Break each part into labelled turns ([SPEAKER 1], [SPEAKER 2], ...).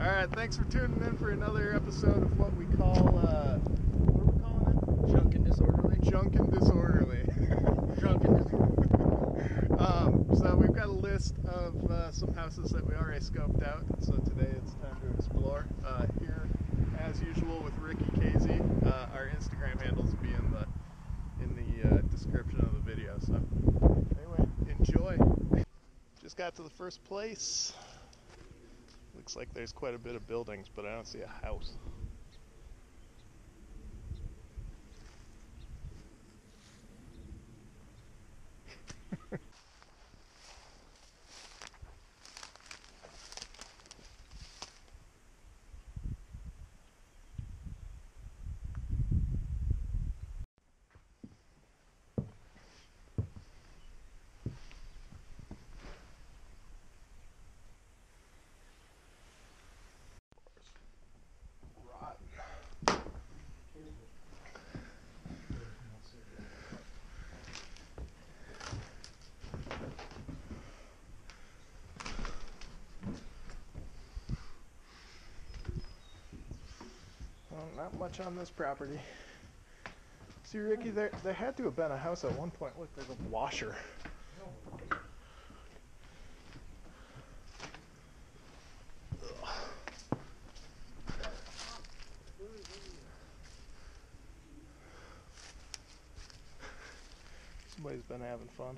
[SPEAKER 1] All right, thanks for tuning in for another episode of what we call uh, what are we calling
[SPEAKER 2] Junk and disorderly.
[SPEAKER 1] Junk and disorderly.
[SPEAKER 2] Drunk and disorderly.
[SPEAKER 1] um, so we've got a list of uh, some houses that we already scoped out. So today it's time to explore. Uh, here, as usual, with Ricky Casey. Uh, our Instagram handles will be in the in the uh, description of the video. So anyway, enjoy. Just got to the first place. Looks like there's quite a bit of buildings, but I don't see a house. Rotten. Well, not much on this property. See, Ricky, there there had to have been a house at one point. Look, there's a washer. Somebody's been having fun.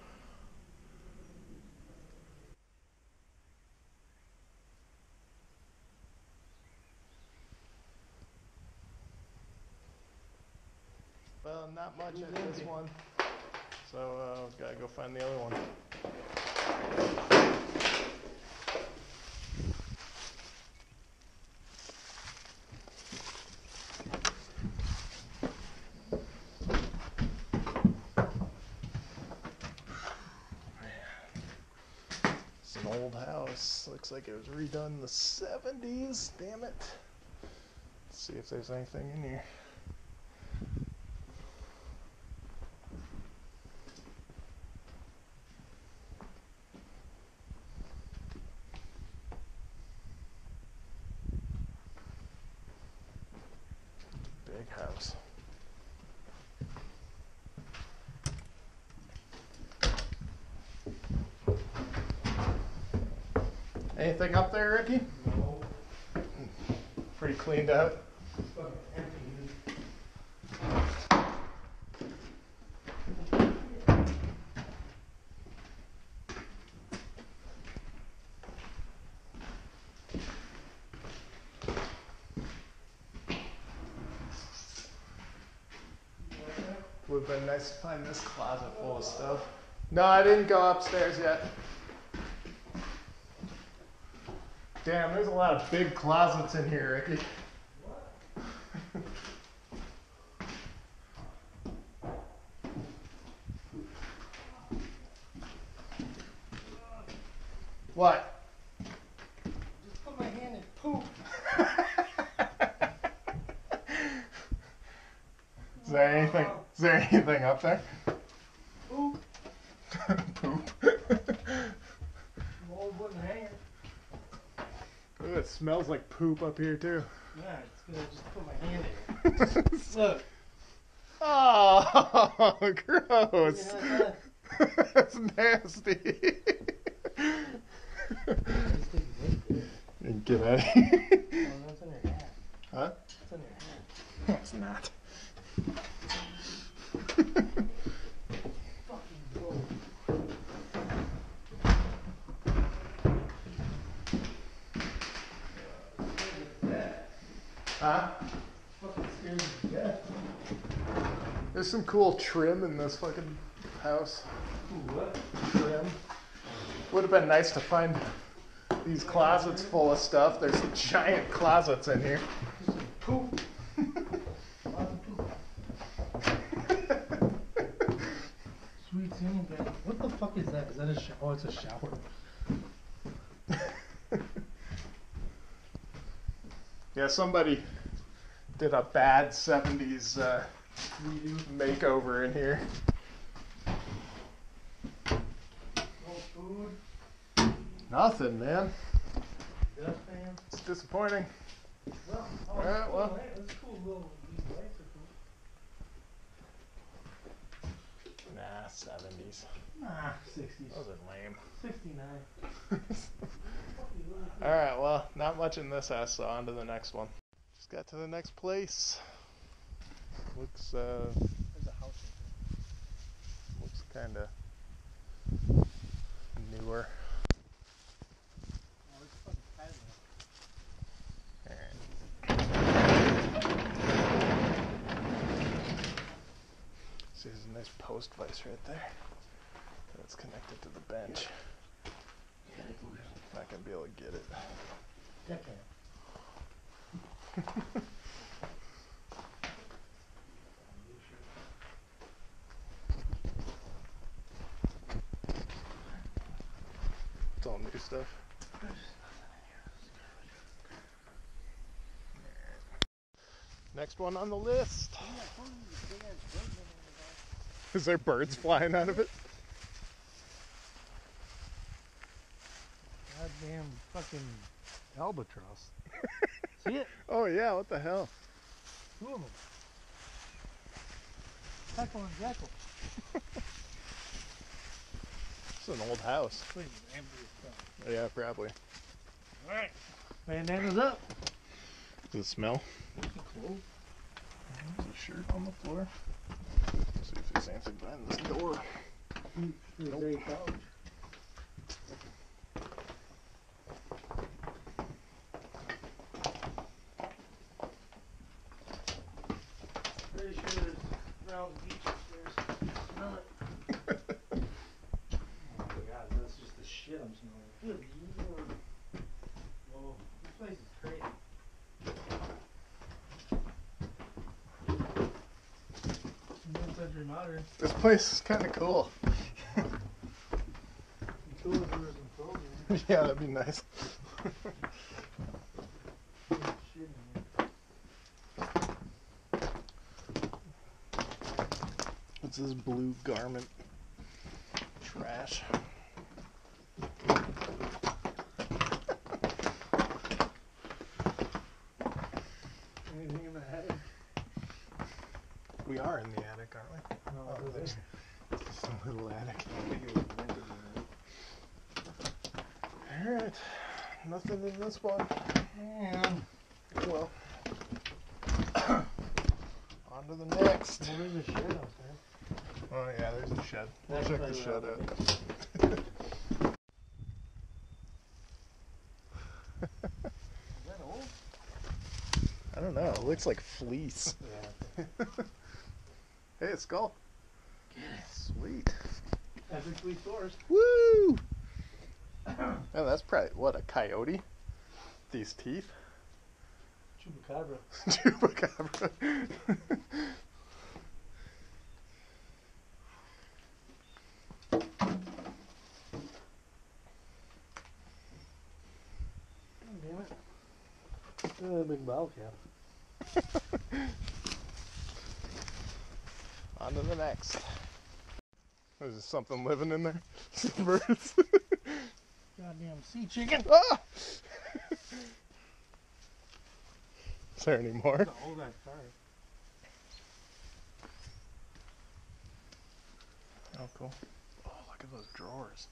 [SPEAKER 1] Well, not much at this one. So, uh, gotta go find the other one. It's an old house. Looks like it was redone in the 70s. Damn it. Let's see if there's anything in here. Big house. Anything up there, Ricky?
[SPEAKER 2] No.
[SPEAKER 1] Pretty cleaned out.
[SPEAKER 2] Fucking empty.
[SPEAKER 1] Would have been nice to find this closet full of stuff. No, I didn't go upstairs yet. Damn, there's a lot of big closets in here, Ricky. what?
[SPEAKER 2] Just put my hand in poop.
[SPEAKER 1] Is there anything? Oh. Is there anything up there?
[SPEAKER 2] Poop.
[SPEAKER 1] Poop.
[SPEAKER 2] Old wooden hanger.
[SPEAKER 1] Ooh, it smells like poop up here too.
[SPEAKER 2] Yeah, it's gonna just put my hand in. Look.
[SPEAKER 1] oh, gross.
[SPEAKER 2] You know
[SPEAKER 1] That's nasty.
[SPEAKER 2] that? Just take it right there.
[SPEAKER 1] Get out of here.
[SPEAKER 2] Oh, that's in your hat.
[SPEAKER 1] Huh?
[SPEAKER 2] That's in your hat.
[SPEAKER 1] No, it's not.
[SPEAKER 2] Fucking bro.
[SPEAKER 1] Huh?
[SPEAKER 2] Fucking scared me to death.
[SPEAKER 1] There's some cool trim in this fucking house.
[SPEAKER 2] Ooh, what?
[SPEAKER 1] Trim. Would have been nice to find these closets full of stuff. There's giant closets in here.
[SPEAKER 2] Poop. Lots of poop. Sweet singing guy. What the fuck is that? Is that a shower? Oh, it's a shower.
[SPEAKER 1] Yeah, somebody did a bad 70s uh,
[SPEAKER 2] Redo.
[SPEAKER 1] Makeover in here.
[SPEAKER 2] No food.
[SPEAKER 1] Nothing, man. It's disappointing.
[SPEAKER 2] Well, oh,
[SPEAKER 1] well.
[SPEAKER 2] right? That's cool.
[SPEAKER 1] Nah, 70s.
[SPEAKER 2] Nah, 60s.
[SPEAKER 1] Those are lame.
[SPEAKER 2] 69.
[SPEAKER 1] All right, well, not much in this house, so on to the next one. Just got to the next place. Looks uh,
[SPEAKER 2] There's a house
[SPEAKER 1] looks kind of newer.
[SPEAKER 2] Oh, it's fucking Cadillac.
[SPEAKER 1] Alright. See, there's a nice post vise right there. That's connected to the bench. Not gonna be able to get it.
[SPEAKER 2] Deckhand.
[SPEAKER 1] It's all new stuff. Next one on the list. Is there birds flying out of it?
[SPEAKER 2] Goddamn fucking albatross. See it?
[SPEAKER 1] Oh yeah, what the hell?
[SPEAKER 2] Two of them. And Jekyll.
[SPEAKER 1] It's an old house.
[SPEAKER 2] Please.
[SPEAKER 1] Yeah, probably.
[SPEAKER 2] Alright. Bandana's up.
[SPEAKER 1] Does it smell?
[SPEAKER 2] Cool.
[SPEAKER 1] There's a shirt on the floor. see if there's anything behind this door.
[SPEAKER 2] Nope. Pretty sure there's Brown's Beach upstairs. Smell it. Oh my god, that's just the shit I'm smelling. Good lord. Whoa, this place is crazy. Mid-century.
[SPEAKER 1] This place is kind of cool.
[SPEAKER 2] Cool if there was some programs.
[SPEAKER 1] yeah, that'd be nice.
[SPEAKER 2] Shit in here.
[SPEAKER 1] What's this blue garment? Trash.
[SPEAKER 2] Anything in the attic?
[SPEAKER 1] We are in the attic, aren't we?
[SPEAKER 2] No, it
[SPEAKER 1] there's just a little attic. Alright. Nothing in this one.
[SPEAKER 2] Man.
[SPEAKER 1] Well. on to the next.
[SPEAKER 2] Well, there's a shed out there.
[SPEAKER 1] Oh yeah, there's a shed. We'll check the
[SPEAKER 2] I
[SPEAKER 1] shed out.
[SPEAKER 2] Is that old?
[SPEAKER 1] I don't know. It looks like fleece.
[SPEAKER 2] Yeah.
[SPEAKER 1] hey, skull. Sweet.
[SPEAKER 2] Ethically sourced.
[SPEAKER 1] Woo! Oh, that's probably what a coyote. These teeth.
[SPEAKER 2] Chupacabra.
[SPEAKER 1] Chupacabra.
[SPEAKER 2] God damn it. Look big bottle cap.
[SPEAKER 1] On to the next. Is there something living in there? Some birds.
[SPEAKER 2] Goddamn sea chicken.
[SPEAKER 1] ah! Is there any more?
[SPEAKER 2] Oh, that car.
[SPEAKER 1] Oh, cool. Oh, look at those drawers.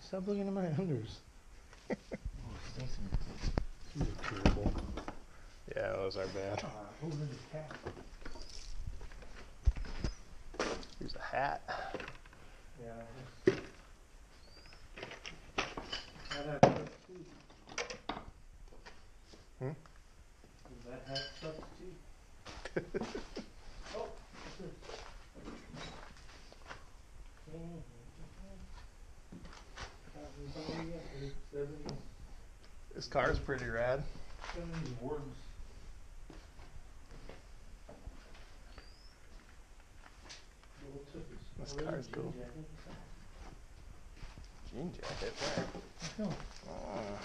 [SPEAKER 2] Stop looking at my unders. oh, stinks. These are terrible.
[SPEAKER 1] Yeah, those are bad.
[SPEAKER 2] Uh, who's in the cat?
[SPEAKER 1] Here's a hat.
[SPEAKER 2] Yeah. That hat sucks too.
[SPEAKER 1] Hmm?
[SPEAKER 2] That hat sucks too. Oh, this? Seventies,
[SPEAKER 1] This car's pretty rad. This
[SPEAKER 2] car there's a
[SPEAKER 1] car's
[SPEAKER 2] jean
[SPEAKER 1] cool. Jean jacket. Where?
[SPEAKER 2] No,
[SPEAKER 1] Oh.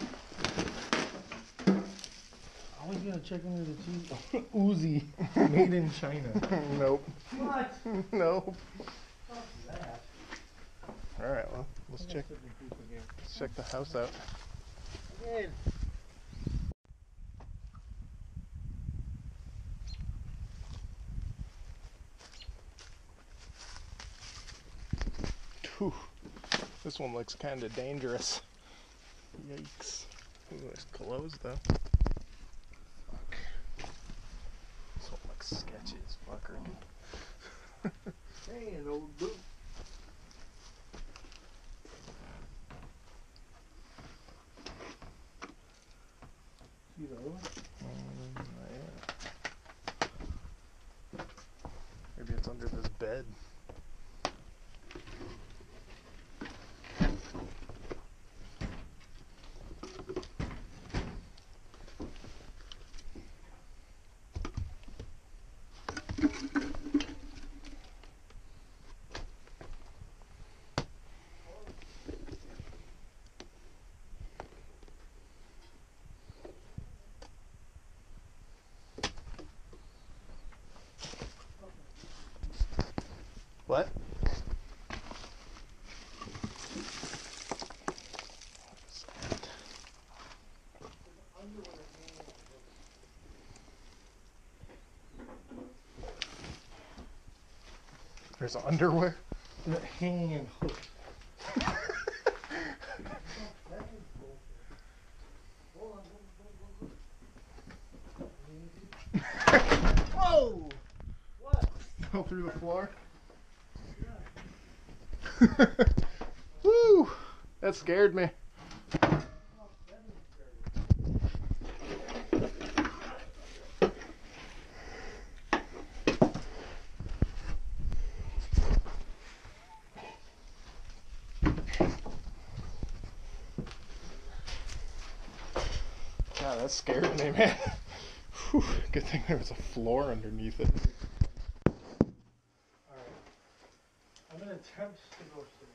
[SPEAKER 2] always gotta check under the teeth. Uzi, made in China.
[SPEAKER 1] nope.
[SPEAKER 2] What?
[SPEAKER 1] nope.
[SPEAKER 2] Fuck that.
[SPEAKER 1] All right. Well, let's check.
[SPEAKER 2] Must have been poop again.
[SPEAKER 1] Let's check the house out. Whew. This one looks kind of dangerous. Yikes. Ooh, it's closed though. Fuck. This one looks sketchy as fuck. Ricky.
[SPEAKER 2] Hey, an old boot. See the other one?
[SPEAKER 1] Mm, yeah. Maybe it's under this bed. What? There's underwear.
[SPEAKER 2] The hanging hook.
[SPEAKER 1] Whoa!
[SPEAKER 2] What?
[SPEAKER 1] Fell through the floor. Woo! That scared me. God, that scared me, man. Whew, good thing there was a floor underneath it.
[SPEAKER 2] Alright. I'm gonna attempt to go upstairs.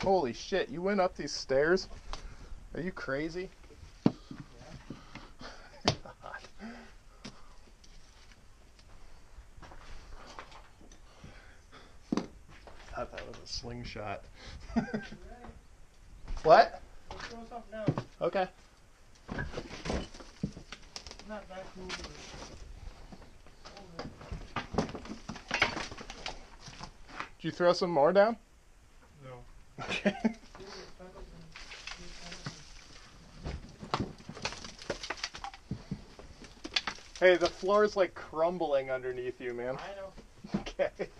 [SPEAKER 1] Holy shit, you went up these stairs? Are you crazy? God. Thought that was a slingshot. what?
[SPEAKER 2] Let's throw something down.
[SPEAKER 1] Okay.
[SPEAKER 2] Not that cool.
[SPEAKER 1] Did you throw some more down?
[SPEAKER 2] No.
[SPEAKER 1] Okay. Hey, the floor's like crumbling underneath you, man.
[SPEAKER 2] I know.
[SPEAKER 1] Okay.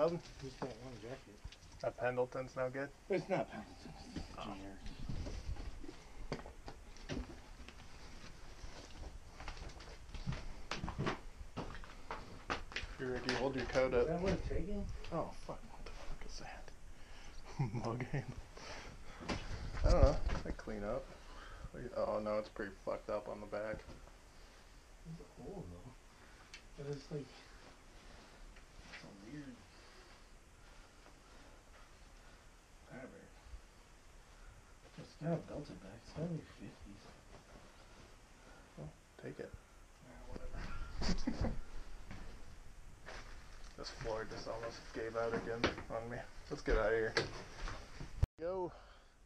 [SPEAKER 1] Nothing?
[SPEAKER 2] Just that one jacket.
[SPEAKER 1] That Pendleton's no good.
[SPEAKER 2] It's not Pendleton. It's
[SPEAKER 1] Oh. Ricky, hold your coat
[SPEAKER 2] Is
[SPEAKER 1] up.
[SPEAKER 2] that one taken?
[SPEAKER 1] Oh, fuck. What the fuck is that? Mug handle. I don't know. I clean up. Oh, no, it's pretty fucked up on the back.
[SPEAKER 2] It's a hole though. But it's like it's a weird fabric. Kind of belted back. It's gotta be fifties.
[SPEAKER 1] Take it.
[SPEAKER 2] whatever.
[SPEAKER 1] This floor just almost gave out again on me. Let's get out of here. Go.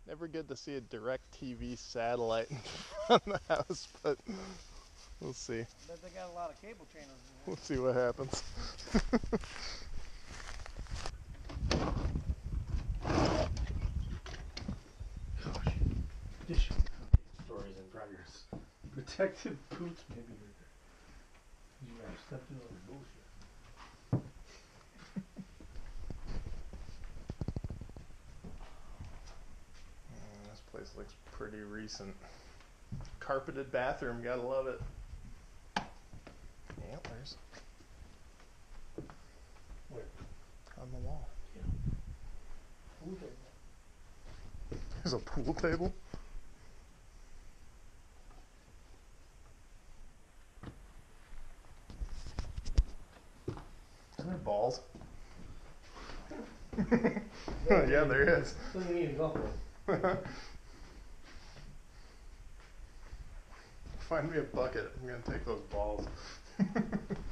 [SPEAKER 1] Never good to see a direct TV satellite in front of the house, but we'll see.
[SPEAKER 2] Bet they got a lot of cable channels in
[SPEAKER 1] We'll see what happens.
[SPEAKER 2] Stories in progress. Protective boots maybe. You gotta step through all the bullshit.
[SPEAKER 1] Mm, this place looks pretty recent. Carpeted bathroom, gotta love it. Antlers
[SPEAKER 2] Where?
[SPEAKER 1] on the wall.
[SPEAKER 2] Who did that?
[SPEAKER 1] There's a pool table. Are there balls? yeah, there is.
[SPEAKER 2] So you need a golf ball.
[SPEAKER 1] Find me a bucket. I'm gonna take those balls.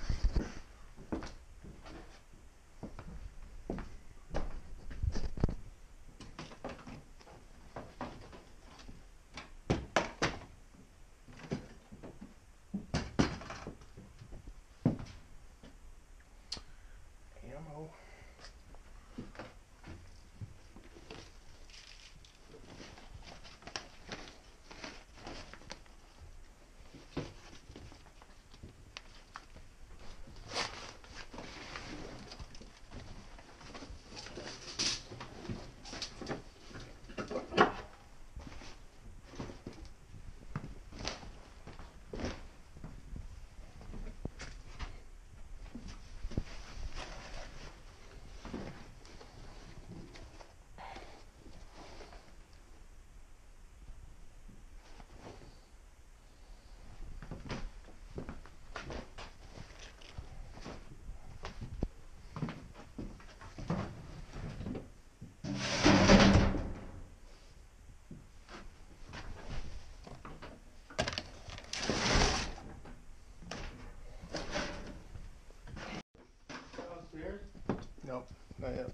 [SPEAKER 1] Not yet.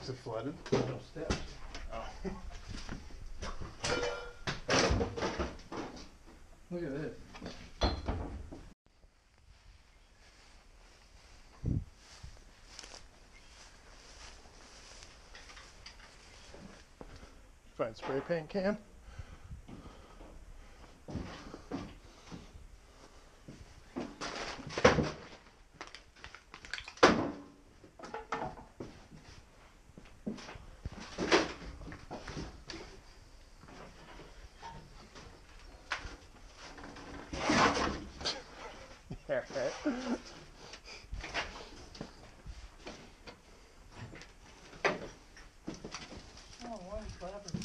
[SPEAKER 1] Is it flooded?
[SPEAKER 2] No steps.
[SPEAKER 1] Oh.
[SPEAKER 2] Look at this.
[SPEAKER 1] Find spray paint can. Yeah, right.
[SPEAKER 2] Oh, why are you clapping?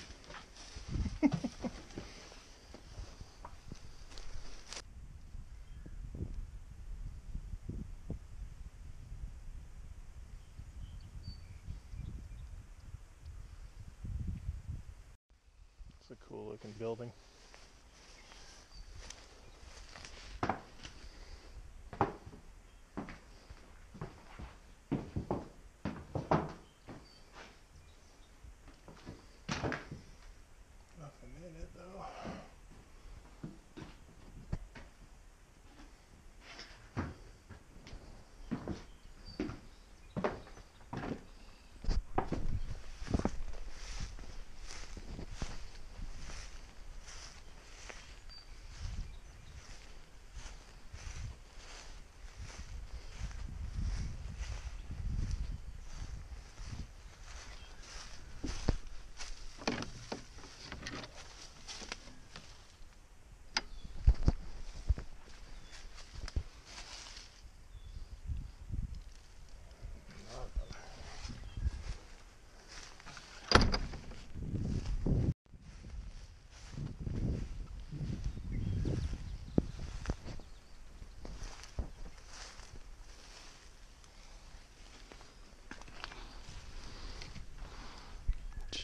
[SPEAKER 1] It's a cool looking building.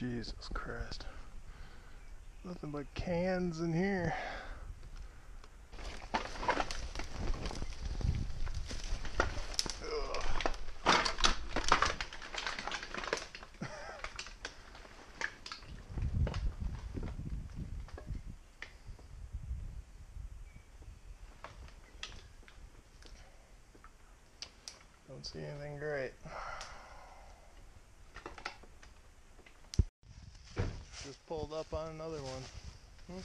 [SPEAKER 1] Jesus Christ. Nothing but cans in here. Don't see anything great. Just pulled up on another one. Hmm.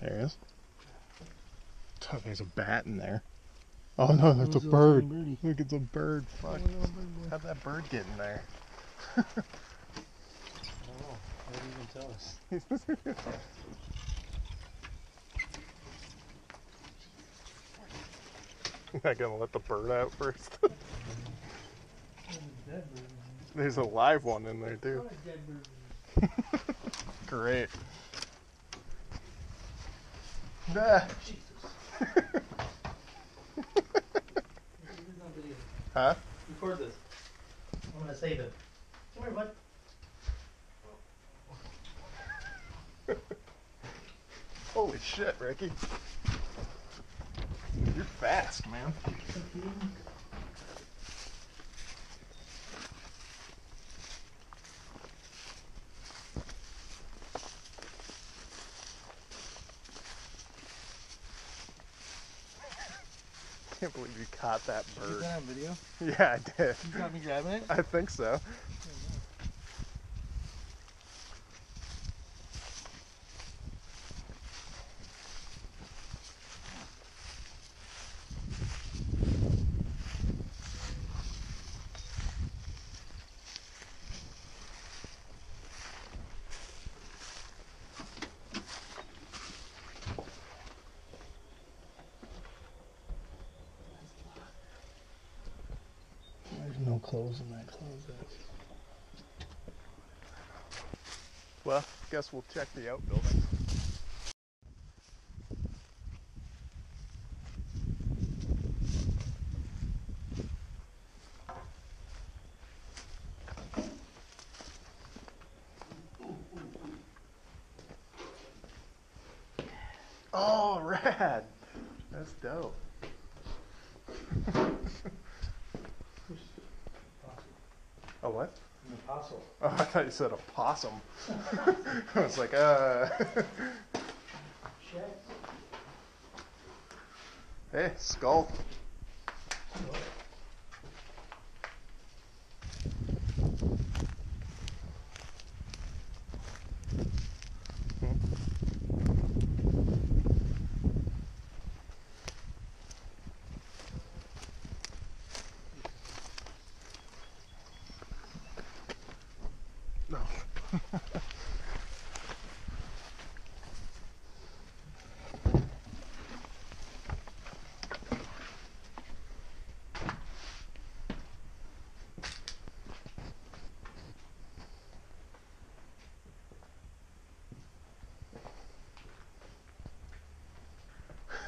[SPEAKER 2] There.
[SPEAKER 1] There. Oh, there's a bat in there. Oh no, there's a bird. Look, it's a bird. Fuck.
[SPEAKER 2] Little bird boy.
[SPEAKER 1] How'd that bird get in there?
[SPEAKER 2] I don't know. They didn't even tell us.
[SPEAKER 1] You're not gonna let the bird out first.
[SPEAKER 2] There's a dead bird in
[SPEAKER 1] There's a live one in there too.
[SPEAKER 2] Not a dead bird in
[SPEAKER 1] Great. Ah.
[SPEAKER 2] Jesus. This is on video.
[SPEAKER 1] huh?
[SPEAKER 2] Record this. I'm gonna save it. Come here, bud.
[SPEAKER 1] Holy shit, Ricky. You're fast, man. I Can't believe you caught that
[SPEAKER 2] Did you get
[SPEAKER 1] bird.
[SPEAKER 2] that on video?
[SPEAKER 1] Yeah, I did.
[SPEAKER 2] You got me grabbing it?
[SPEAKER 1] I think so.
[SPEAKER 2] There's no clothes in that closet.
[SPEAKER 1] Well, guess we'll check the outbuilding. said a possum. I was like, uh. hey, skull.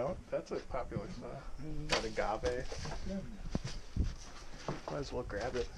[SPEAKER 1] don't? That's a popular stuff. Mm-hmm. That agave. Might as well grab it.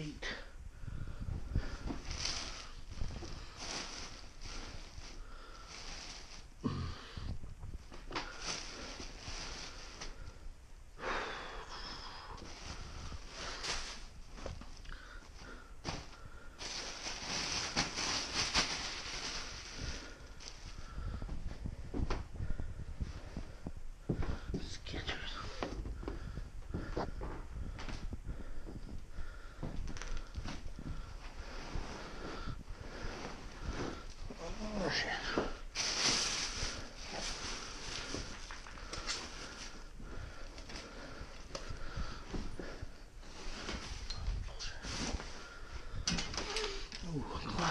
[SPEAKER 2] eat.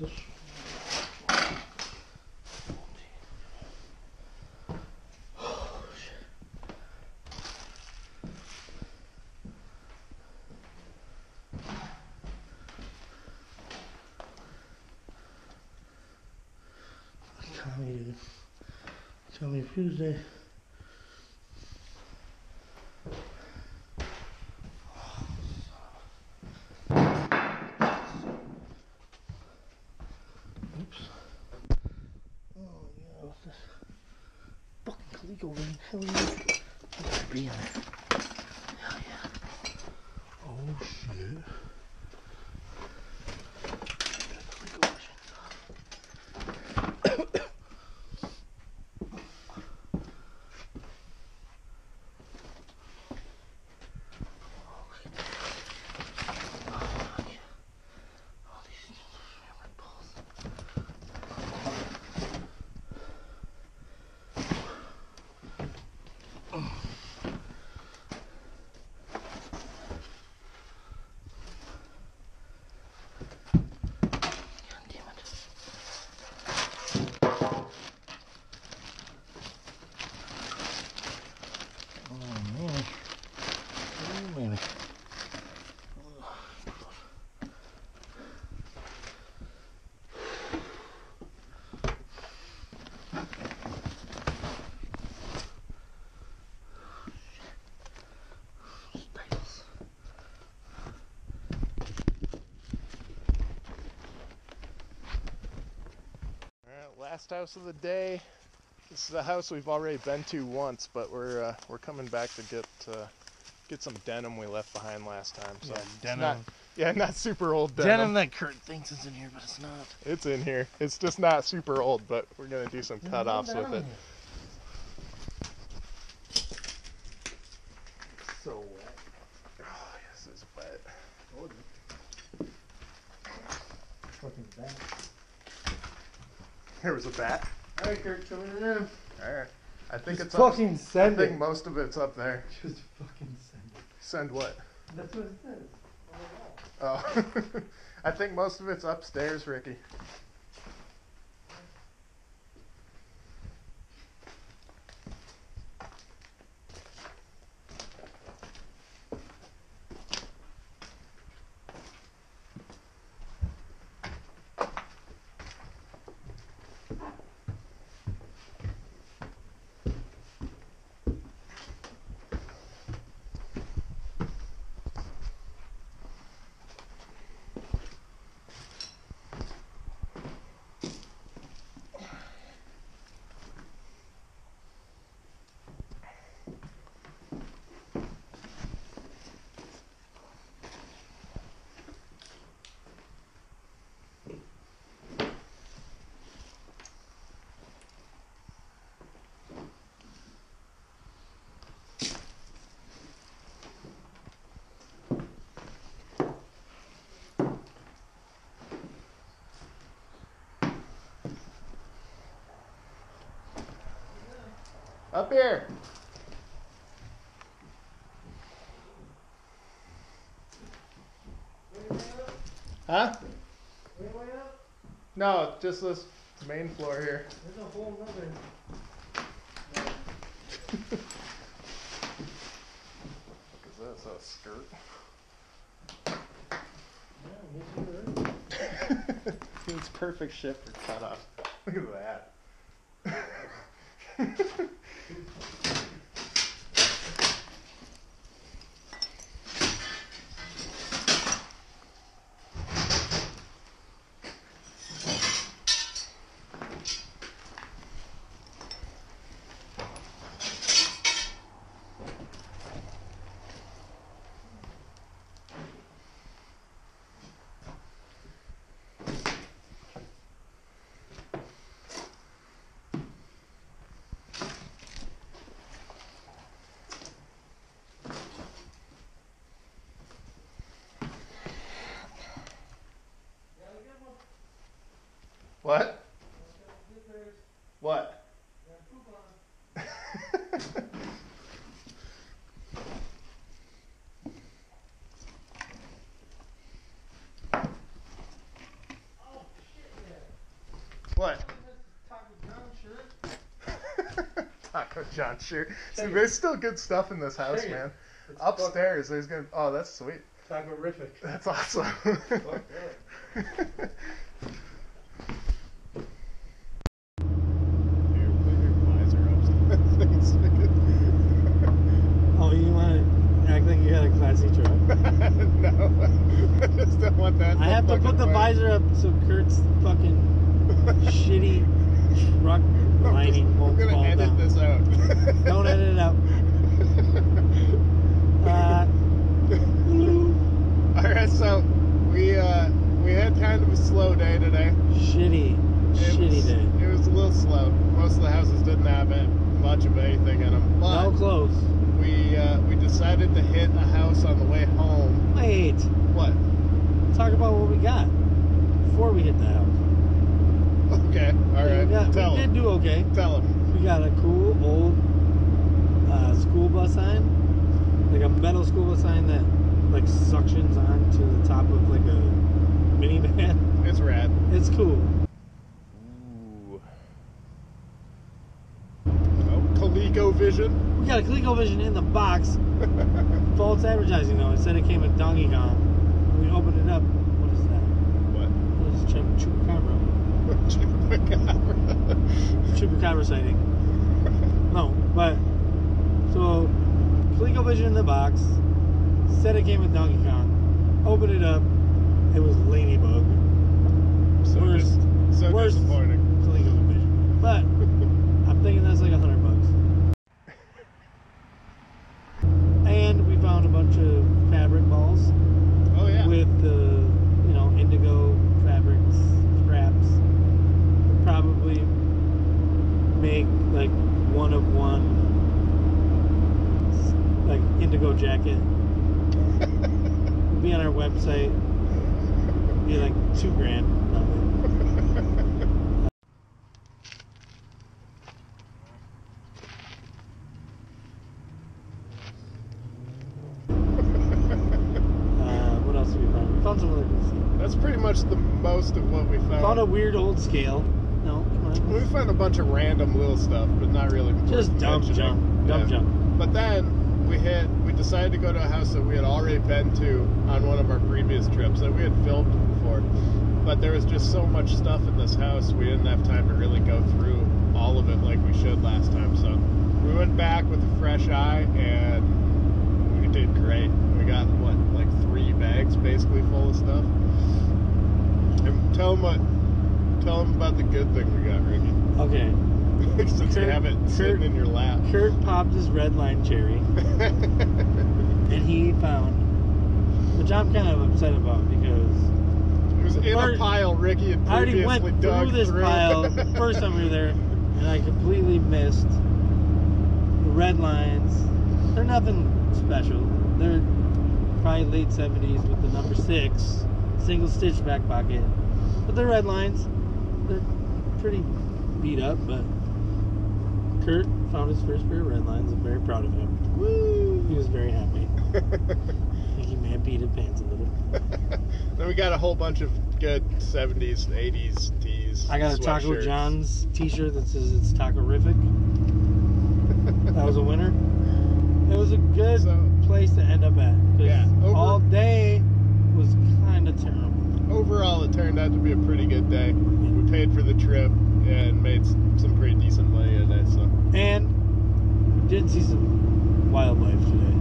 [SPEAKER 2] yapmıştır. Tell me Tuesday. 厉害。
[SPEAKER 1] Last house of the day. This is a house we've already been to once, but we're uh, we're coming back to get uh, get some denim we left behind last time. So
[SPEAKER 2] Yeah, denim.
[SPEAKER 1] not yeah, not super old denim.
[SPEAKER 2] Denim that Kurt thinks is in here, but it's not.
[SPEAKER 1] It's in here. It's just not super old, but we're gonna do some
[SPEAKER 2] There's no
[SPEAKER 1] cut-offs with it.
[SPEAKER 2] So wet.
[SPEAKER 1] Oh, this is wet.
[SPEAKER 2] Fucking bad.
[SPEAKER 1] There was a bat.
[SPEAKER 2] Alright, Kurt, show me the denim.
[SPEAKER 1] All right. I think
[SPEAKER 2] Just
[SPEAKER 1] it's up.
[SPEAKER 2] fucking
[SPEAKER 1] I think
[SPEAKER 2] it.
[SPEAKER 1] most of it's up there.
[SPEAKER 2] Just fucking send it.
[SPEAKER 1] Send what?
[SPEAKER 2] That's what it says. on the wall.
[SPEAKER 1] Oh, I think most of it's upstairs, Ricky. Up here. Huh?
[SPEAKER 2] Way, way up.
[SPEAKER 1] No, just this main floor here.
[SPEAKER 2] There's a whole.
[SPEAKER 1] Look at this, a skirt.
[SPEAKER 2] Yeah, get you there.
[SPEAKER 1] it's perfect shit for cut off. Look at that. What?
[SPEAKER 2] Got good bears.
[SPEAKER 1] What?
[SPEAKER 2] Got a coupon. Shit, yeah.
[SPEAKER 1] what?
[SPEAKER 2] Taco John shirt.
[SPEAKER 1] Taco John shirt. See, there's still good stuff in this house, man.
[SPEAKER 2] It's
[SPEAKER 1] Upstairs, there's gonna. Oh, that's sweet.
[SPEAKER 2] Taco-rific.
[SPEAKER 1] That's awesome.
[SPEAKER 2] Fuck that.
[SPEAKER 1] Here, put your visor up so that thing's
[SPEAKER 2] Oh, you want to act like you had a classy truck?
[SPEAKER 1] no, I just don't want that.
[SPEAKER 2] I have to put the visor up so Kurt's fucking shitty truck lining won't
[SPEAKER 1] gonna
[SPEAKER 2] fall
[SPEAKER 1] edit
[SPEAKER 2] down.
[SPEAKER 1] this out.
[SPEAKER 2] Don't edit it out. Uh,
[SPEAKER 1] All right, so we uh, we had kind of a slow day today.
[SPEAKER 2] shitty,
[SPEAKER 1] It
[SPEAKER 2] shitty
[SPEAKER 1] was,
[SPEAKER 2] day.
[SPEAKER 1] It was a little slow. Most of the houses didn't have it, much of anything in them. But
[SPEAKER 2] No close.
[SPEAKER 1] we uh, we decided to hit a house on the way home.
[SPEAKER 2] Wait.
[SPEAKER 1] What?
[SPEAKER 2] Talk about what we got before we hit the house.
[SPEAKER 1] Okay. All
[SPEAKER 2] Yeah,
[SPEAKER 1] right.
[SPEAKER 2] We, got,
[SPEAKER 1] Tell
[SPEAKER 2] we did do okay.
[SPEAKER 1] Tell him.
[SPEAKER 2] We got a cool old uh, school bus sign, like a metal school bus sign that like suctions onto the top of like a minivan.
[SPEAKER 1] It's rad.
[SPEAKER 2] It's cool.
[SPEAKER 1] Ooh. Oh, ColecoVision.
[SPEAKER 2] We got a ColecoVision in the box. False advertising though. It said it came with Donkey Kong. We opened it up. What is that?
[SPEAKER 1] What?
[SPEAKER 2] What is Chup- Chupacabra?
[SPEAKER 1] Chupacabra.
[SPEAKER 2] Chupacabra sighting. No, but so ColecoVision in the box. Said it came with Donkey Kong. Opened it up. It was Ladybug.
[SPEAKER 1] so
[SPEAKER 2] Worst-
[SPEAKER 1] dis- so
[SPEAKER 2] worst-
[SPEAKER 1] disappointing.
[SPEAKER 2] ColecoVision. But I'm thinking that's like a hundred bucks. And we found a bunch of fabric balls
[SPEAKER 1] Oh yeah.
[SPEAKER 2] with the you know indigo fabrics scraps. We'll probably make like one of one like indigo jacket. Be on our website. Be like two grand. Uh, what else we find? Found some other good.
[SPEAKER 1] That's pretty much the most of what we found.
[SPEAKER 2] Found a weird old scale. No, come on.
[SPEAKER 1] we found a bunch of random little stuff, but not really.
[SPEAKER 2] Just dumb
[SPEAKER 1] mentioning.
[SPEAKER 2] junk. Dumb
[SPEAKER 1] Yeah.
[SPEAKER 2] junk.
[SPEAKER 1] But then we hit. We decided to go to a house that we had already been to on one of our previous trips that we had filmed before. But there was just so much stuff in this house, we didn't have time to really go through all of it like we should last time. So we went back with a fresh eye, and we did great. We got what, like three bags basically full of stuff. And tell them what. Tell them about the good thing we got, Ricky.
[SPEAKER 2] Okay.
[SPEAKER 1] Since you have it sitting
[SPEAKER 2] Kurt-
[SPEAKER 1] in your lap.
[SPEAKER 2] Kurt popped his red line cherry, and he found, which I'm kind of upset about because
[SPEAKER 1] It was in a
[SPEAKER 2] First-
[SPEAKER 1] pile Ricky had
[SPEAKER 2] I already
[SPEAKER 1] previously
[SPEAKER 2] went
[SPEAKER 1] dug
[SPEAKER 2] through this
[SPEAKER 1] through.
[SPEAKER 2] pile the first time we were there, and I completely missed the red lines. They're nothing special. They're probably late 70s with the number six single stitch back pocket, but they're red lines. They're pretty beat up, but Kurt found his first pair of red lines. I'm very proud of him.
[SPEAKER 1] Woo!
[SPEAKER 2] He was very happy. I think he may have peed his pants a little.
[SPEAKER 1] then we got a whole bunch of good 70s, 80s tees.
[SPEAKER 2] I got a Taco
[SPEAKER 1] sweatshirts.
[SPEAKER 2] John's T-shirt that says it's Taco-rific. That was a winner. It was a good
[SPEAKER 1] So-
[SPEAKER 2] place to end up at. 'cause
[SPEAKER 1] Yeah, over-
[SPEAKER 2] all day was kind of terrible.
[SPEAKER 1] Overall, it turned out to be a pretty good day. We paid for the trip and made some pretty decent money in it. So
[SPEAKER 2] And we did see some wildlife today.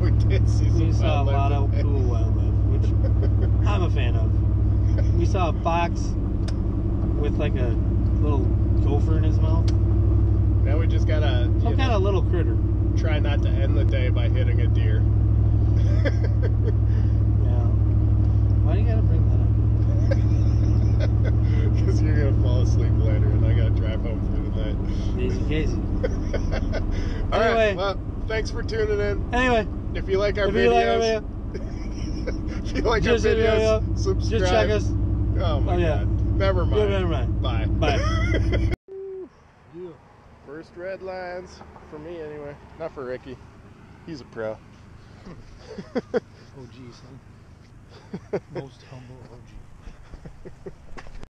[SPEAKER 1] we did see some.
[SPEAKER 2] We saw a lot of cool wildlife, which I'm a fan of. We saw a fox with like a little gopher in his mouth.
[SPEAKER 1] now we just gotta
[SPEAKER 2] Some
[SPEAKER 1] know,
[SPEAKER 2] kind of little critter.
[SPEAKER 1] try not to end the day by hitting a deer.
[SPEAKER 2] Yeah. Why do you gotta bring that up?
[SPEAKER 1] Because you're gonna fall asleep later, and I gotta drive home for the night.
[SPEAKER 2] Easy Casey.
[SPEAKER 1] All right.
[SPEAKER 2] Anyway.
[SPEAKER 1] Well, thanks for tuning in.
[SPEAKER 2] Anyway,
[SPEAKER 1] If you like our
[SPEAKER 2] if you like our
[SPEAKER 1] videos,
[SPEAKER 2] video,
[SPEAKER 1] if you like
[SPEAKER 2] Just
[SPEAKER 1] our
[SPEAKER 2] a video,
[SPEAKER 1] videos, subscribe.
[SPEAKER 2] just check us.
[SPEAKER 1] Oh my
[SPEAKER 2] Oh, yeah.
[SPEAKER 1] god. Never mind.
[SPEAKER 2] Yeah, never mind.
[SPEAKER 1] Bye.
[SPEAKER 2] Bye.
[SPEAKER 1] First red lines for me anyway. Not for Ricky. He's a pro.
[SPEAKER 2] Oh, OG, son. Most humble OG.